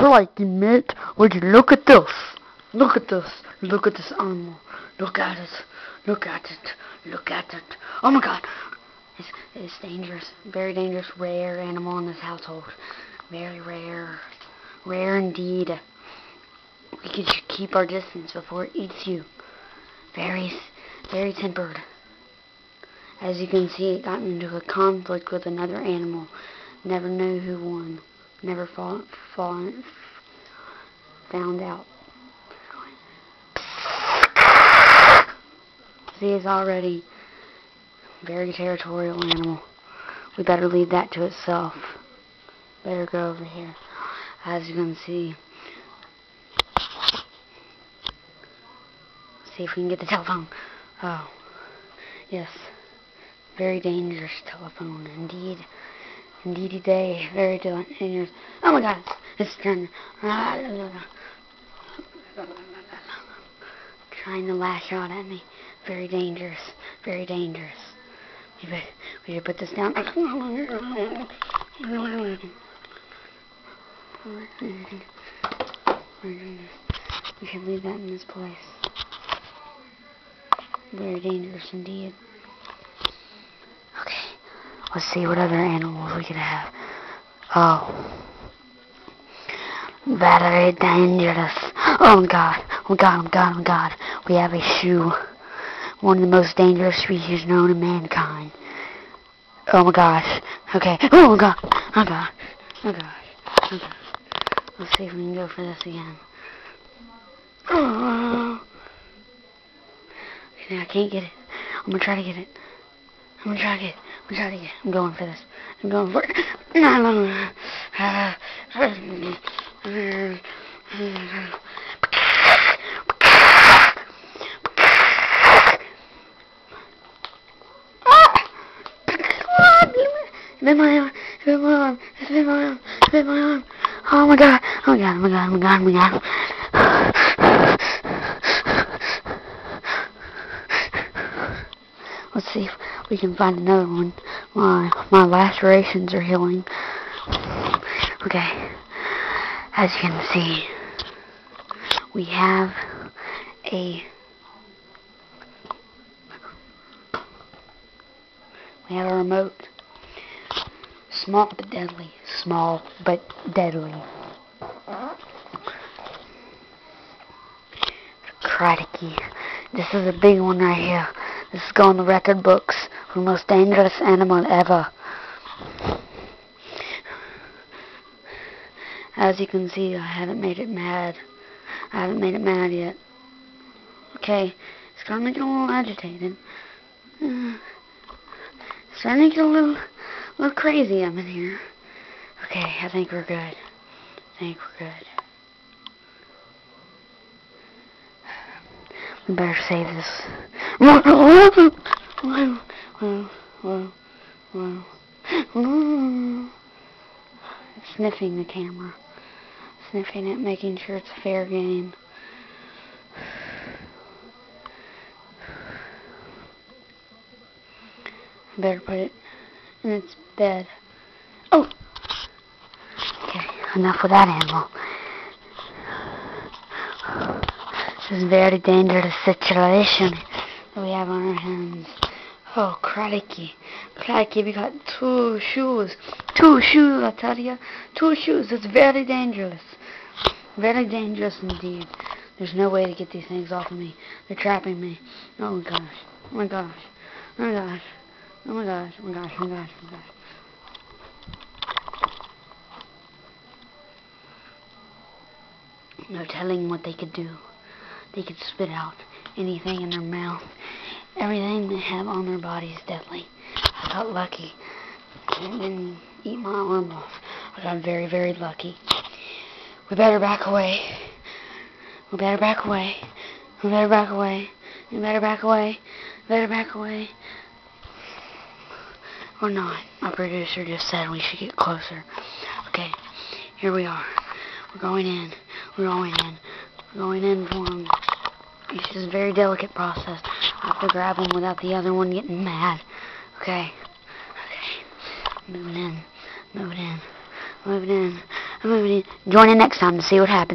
crikey, mate. Would you look at this? Look at this. Look at this animal. Look at it. Look at it. Look at it. Oh my god. It's, it's dangerous. Very dangerous, rare animal in this household. Very rare. Rare indeed. We could keep our distance before it eats you. Very, very tempered. As you can see, it got into a conflict with another animal. Never knew who won. Never fought, fought, found out. He is already a very territorial animal. We better leave that to itself. Better go over here. As you can see. See if we can get the telephone. Oh. Yes. Very dangerous telephone, indeed. Indeedy day. Very dangerous. Oh my god. It's trying. Trying to lash out at me. Very dangerous. Very dangerous. We should, we better put this down. We should leave that in this place. Very dangerous indeed. Let's see what other animals we could have. Oh. Very dangerous. Oh god. Oh god, oh god, oh god. We have a shoe. One of the most dangerous species known to mankind. Oh my gosh. Okay. Oh my god. Oh god. Oh gosh. Oh gosh. Let's see if we can go for this again. Oh. Okay, I can't get it. I'm gonna try to get it. I'm gonna try to get it. I'm gonna try to get. I'm going for this. I'm going for it. No, no, no. It's been my arm. Been my arm. It's been my arm. It's been my arm. Oh my god. Oh my god. Oh my god. Oh my god. Oh my god. Let's see if we can find another one. My my lacerations are healing. Okay. As you can see, we have a we have a remote. Small but deadly. Small but deadly. Crikey. This is a big one right here. This is going the record books for the most dangerous animal ever. As you can see, I haven't made it mad. I haven't made it mad yet. Okay, it's starting to get a little agitated. Uh, starting to get a little a little crazy up in here. Okay, I think we're good. I think we're good. We better save this. Sniffing the camera. Sniffing it, making sure it's a fair game. Better put it in its bed. Oh! Okay, enough with that animal. This is a very dangerous situation that we have on our hands. Oh, crikey. Crikey, we got two shoes. Two shoes, I tell you. Two shoes. It's very dangerous. Very dangerous indeed. There's no way to get these things off of me. They're trapping me. Oh, gosh. Oh, my gosh. Oh, my gosh. Oh my gosh, oh my gosh, oh my gosh, oh my gosh. No telling what they could do. They could spit out anything in their mouth. Everything they have on their body is deadly. I got lucky. I didn't eat my arm off. I got very, very lucky. We better back away. We better back away. We better back away. We better back away. We better back away. Or not. My producer just said we should get closer. Okay, here we are. We're going in. We're going in. We're going in for him. It's just a very delicate process. I have to grab him without the other one getting mad. Okay. Okay. Moving in. Moving in. Moving in. I'm Moving in. Join in next time to see what happens.